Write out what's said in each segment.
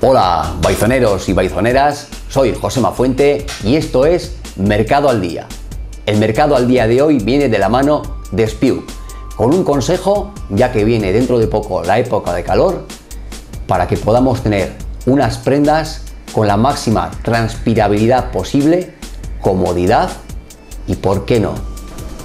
Hola, baizoneros y baizoneras, soy José Mafuente y esto es Mercado al Día. El mercado al día de hoy viene de la mano de Spew, con un consejo, ya que viene dentro de poco la época de calor, para que podamos tener unas prendas con la máxima transpirabilidad posible, comodidad y, por qué no,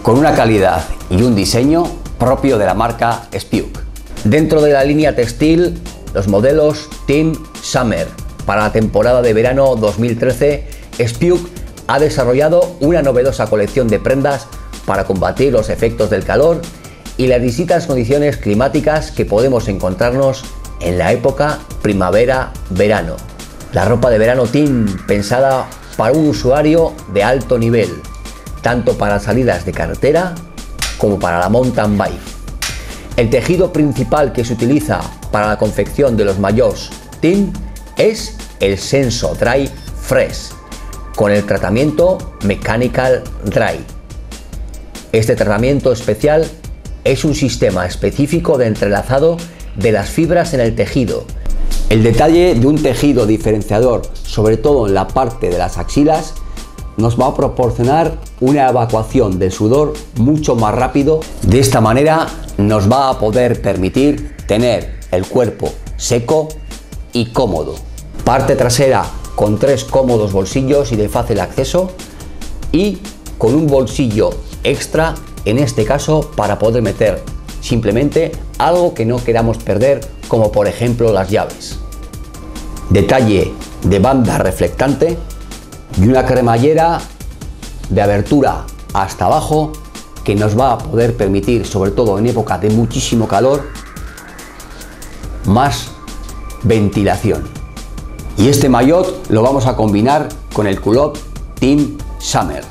con una calidad y un diseño propio de la marca Spiuk. Dentro de la línea textil, los modelos Team Summer. Para la temporada de verano 2013, Spiuk ha desarrollado una novedosa colección de prendas para combatir los efectos del calor y las distintas condiciones climáticas que podemos encontrarnos en la época primavera-verano. La ropa de verano Team pensada para un usuario de alto nivel, tanto para salidas de carretera como para la mountain bike. El tejido principal que se utiliza para la confección de los mayores Team es el Senso Dry Fresh, con el tratamiento Mechanical Dry. Este tratamiento especial es un sistema específico de entrelazado de las fibras en el tejido. El detalle de un tejido diferenciador, sobre todo en la parte de las axilas, nos va a proporcionar una evacuación del sudor mucho más rápido. De esta manera nos va a poder permitir tener el cuerpo seco y cómodo. Parte trasera con tres cómodos bolsillos y de fácil acceso y con un bolsillo extra, en este caso para poder meter simplemente algo que no queramos perder, como por ejemplo las llaves. Detalle de banda reflectante y una cremallera de abertura hasta abajo que nos va a poder permitir, sobre todo en época de muchísimo calor, más ventilación. Y este maillot lo vamos a combinar con el culot Team Summer.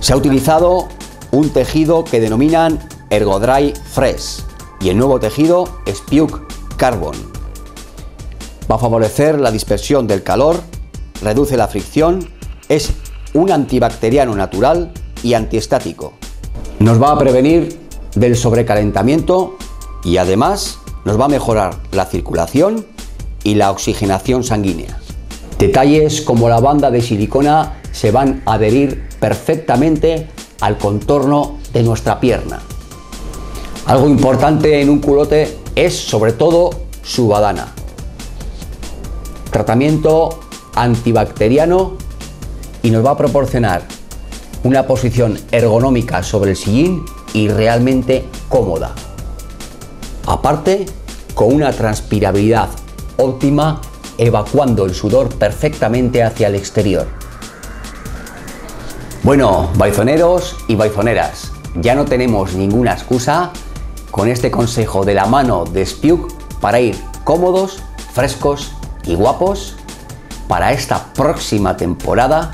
Se ha utilizado un tejido que denominan Ergodry Fresh y el nuevo tejido Spiuk Carbon. Va a favorecer la dispersión del calor, reduce la fricción, es un antibacteriano natural y antiestático. Nos va a prevenir del sobrecalentamiento y además nos va a mejorar la circulación y la oxigenación sanguínea. Detalles como la banda de silicona se van a adherir perfectamente al contorno de nuestra pierna. Algo importante en un culote es sobre todo su badana. Tratamiento antibacteriano y nos va a proporcionar una posición ergonómica sobre el sillín y realmente cómoda. Aparte, con una transpirabilidad óptima, evacuando el sudor perfectamente hacia el exterior. Bueno, baizoneros y baizoneras, ya no tenemos ninguna excusa con este consejo de la mano de Spiuk para ir cómodos, frescos y guapos para esta próxima temporada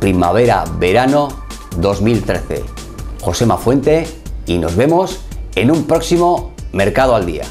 primavera-verano 2013. José Fuente y nos vemos en un próximo Mercado al Día.